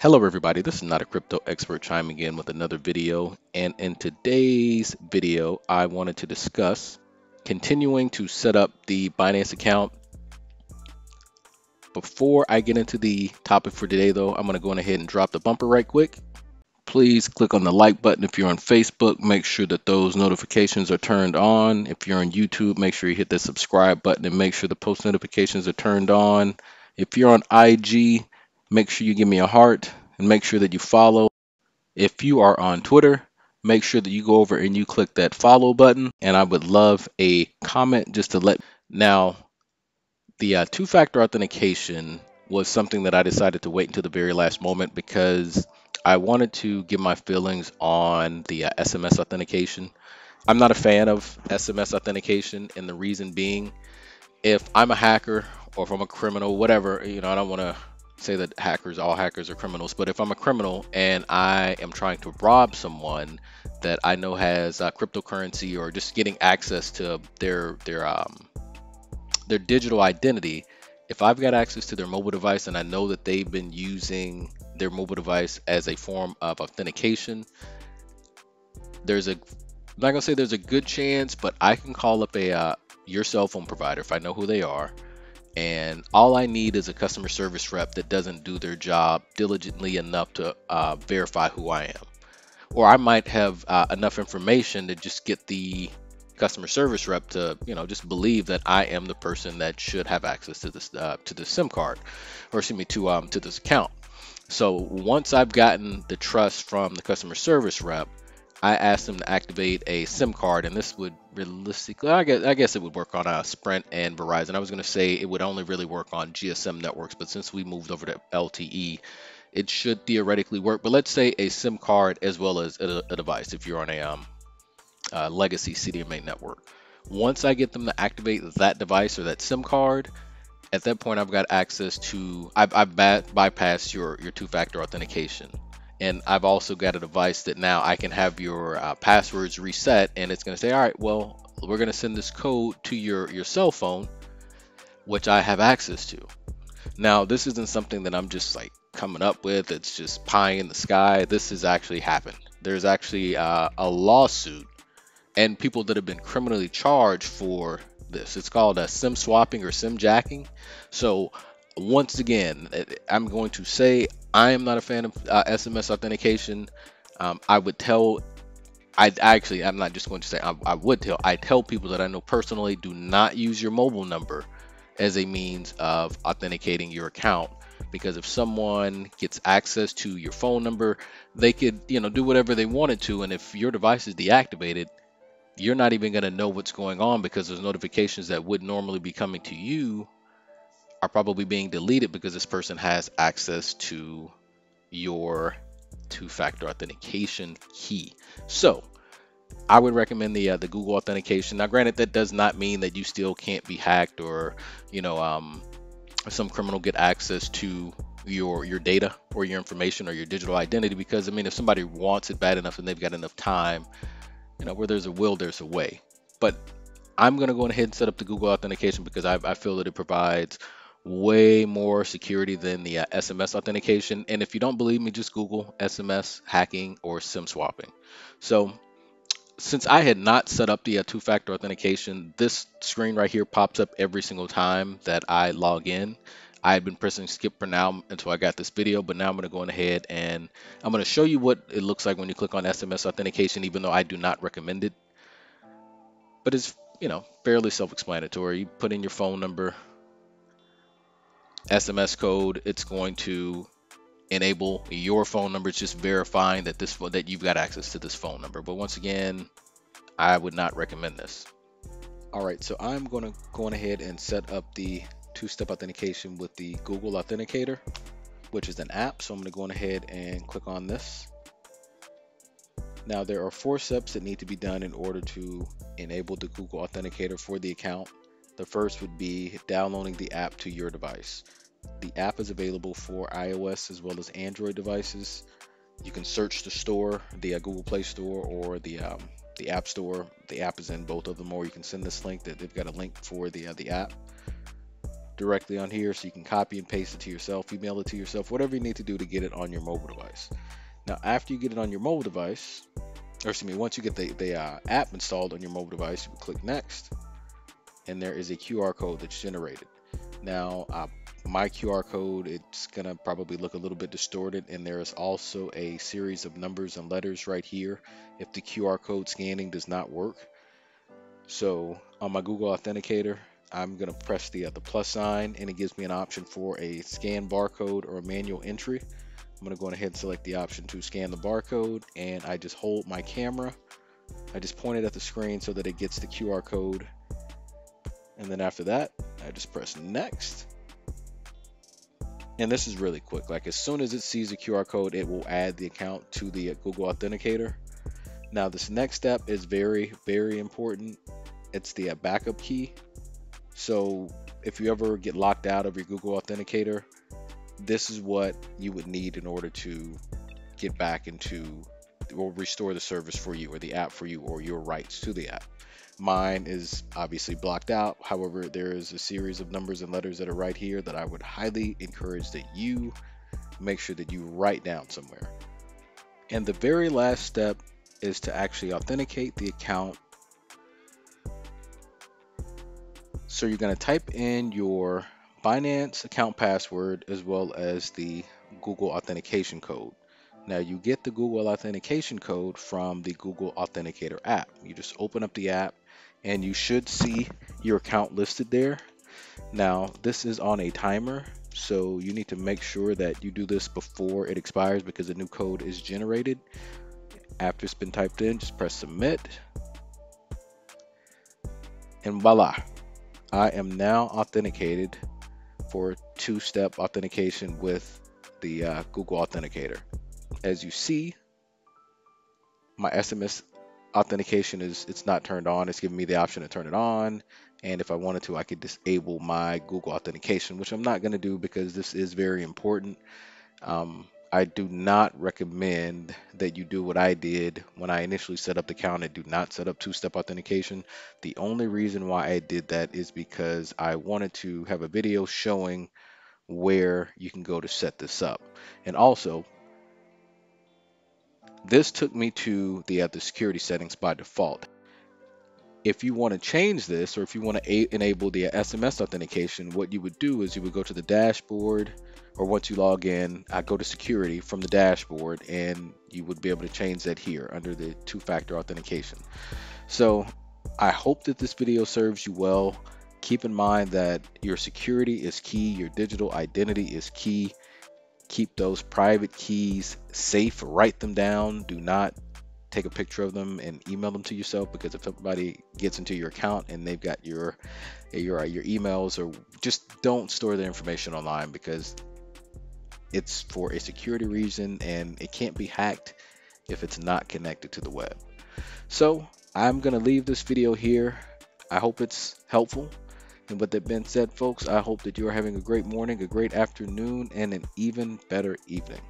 Hello everybody, this is not a crypto expert chiming in with another video and in today's video I wanted to discuss continuing to set up the Binance account. Before I get into the topic for today though, I'm going to go ahead and drop the bumper right quick. Please click on the like button if you're on Facebook, make sure that those notifications are turned on. If you're on YouTube, make sure you hit the subscribe button and make sure the post notifications are turned on. If you're on IG, make sure you give me a heart and make sure that you follow. If you are on Twitter, make sure that you go over and you click that follow button. And I would love a comment just to let. Now, the uh, two factor authentication was something that I decided to wait until the very last moment because I wanted to give my feelings on the uh, SMS authentication. I'm not a fan of SMS authentication, and the reason being, if I'm a hacker or if I'm a criminal, whatever, you know, I don't want to say that hackers, all hackers are criminals, but if I'm a criminal and I am trying to rob someone that I know has uh, cryptocurrency or just getting access to their their um, their digital identity, if I've got access to their mobile device and I know that they've been using their mobile device as a form of authentication, there's a I'm not gonna say there's a good chance, but I can call up a uh, your cell phone provider if I know who they are and all I need is a customer service rep that doesn't do their job diligently enough to uh, verify who I am. Or I might have uh, enough information to just get the customer service rep to, you know, just believe that I am the person that should have access to this uh, to the SIM card, or excuse me, to um to this account. So once I've gotten the trust from the customer service rep, I asked them to activate a SIM card, and this would realistically, I guess, I guess it would work on a uh, Sprint and Verizon. I was going to say it would only really work on GSM networks, but since we moved over to LTE, it should theoretically work. But let's say a SIM card as well as a, a device if you're on a um, uh, legacy CDMA network. Once I get them to activate that device or that SIM card, at that point I've got access to I've, I've bypassed your your two-factor authentication and I've also got a device that now I can have your uh, passwords reset and it's going to say all right well we're going to send this code to your your cell phone which I have access to. Now this isn't something that I'm just like coming up with. It's just pie in the sky. This has actually happened. There's actually uh, a lawsuit and people that have been criminally charged for this. It's called a sim swapping or sim jacking. So once again, I'm going to say I am not a fan of uh, SMS authentication. Um, I would tell, I actually, I'm not just going to say, I, I, would tell, I tell people that I know personally do not use your mobile number as a means of authenticating your account. Because if someone gets access to your phone number, they could, you know, do whatever they wanted to. And if your device is deactivated, you're not even going to know what's going on because there's notifications that would normally be coming to you are probably being deleted because this person has access to your two-factor authentication key. So I would recommend the uh, the Google authentication. Now, granted, that does not mean that you still can't be hacked or you know um, some criminal get access to your your data or your information or your digital identity. Because I mean, if somebody wants it bad enough and they've got enough time, you know, where there's a will, there's a way. But I'm gonna go ahead and set up the Google authentication because I, I feel that it provides way more security than the uh, SMS authentication. And if you don't believe me, just Google SMS hacking or SIM swapping. So since I had not set up the uh, two-factor authentication, this screen right here pops up every single time that I log in. I had been pressing skip for now until I got this video, but now I'm going to go ahead and I'm going to show you what it looks like when you click on SMS authentication, even though I do not recommend it. But it's, you know, fairly self-explanatory. You put in your phone number, SMS code, it's going to enable your phone number. It's just verifying that this that you've got access to this phone number. But once again, I would not recommend this. All right, so I'm going to go on ahead and set up the two-step authentication with the Google Authenticator, which is an app. So I'm going to go on ahead and click on this. Now there are four steps that need to be done in order to enable the Google Authenticator for the account. The first would be downloading the app to your device. The app is available for iOS as well as Android devices. You can search the store, the uh, Google Play Store or the um, the App Store. The app is in both of them, or you can send this link that they've got a link for the uh, the app. directly on here so you can copy and paste it to yourself, email it to yourself, whatever you need to do to get it on your mobile device. Now, after you get it on your mobile device, or excuse me, once you get the, the uh, app installed on your mobile device, you click next, and there is a QR code that's generated. Now, uh, my QR code, it's gonna probably look a little bit distorted, and there is also a series of numbers and letters right here if the QR code scanning does not work. So on my Google Authenticator, I'm gonna press the, uh, the plus sign, and it gives me an option for a scan barcode or a manual entry. I'm gonna go ahead and select the option to scan the barcode and I just hold my camera. I just point it at the screen so that it gets the QR code. And then after that, I just press next. And this is really quick. Like as soon as it sees the QR code, it will add the account to the uh, Google Authenticator. Now this next step is very, very important. It's the uh, backup key. So if you ever get locked out of your Google Authenticator, this is what you would need in order to get back into or restore the service for you or the app for you or your rights to the app. Mine is obviously blocked out. However, there is a series of numbers and letters that are right here that I would highly encourage that you make sure that you write down somewhere. And the very last step is to actually authenticate the account. So you're going to type in your Binance account password as well as the Google authentication code. Now you get the Google authentication code from the Google Authenticator app. You just open up the app and you should see your account listed there. Now this is on a timer so you need to make sure that you do this before it expires because a new code is generated. After it's been typed in, just press submit. And voila, I am now authenticated for two-step authentication with the uh, Google Authenticator. As you see, my SMS authentication is it's not turned on. It's giving me the option to turn it on. And if I wanted to, I could disable my Google authentication, which I'm not going to do because this is very important. Um, I do not recommend that you do what I did when I initially set up the account. and do not set up two-step authentication. The only reason why I did that is because I wanted to have a video showing where you can go to set this up. And also, this took me to the, uh, the security settings by default. If you want to change this or if you want to enable the SMS authentication, what you would do is you would go to the dashboard, or once you log in, I go to security from the dashboard and you would be able to change that here under the two-factor authentication. So I hope that this video serves you well. Keep in mind that your security is key, your digital identity is key. Keep those private keys safe, write them down. Do not take a picture of them and email them to yourself because if somebody gets into your account and they've got your your uh, your emails or just don't store their information online because it's for a security reason and it can't be hacked if it's not connected to the web. So I'm going to leave this video here. I hope it's helpful. And with that being said, folks, I hope that you're having a great morning, a great afternoon, and an even better evening.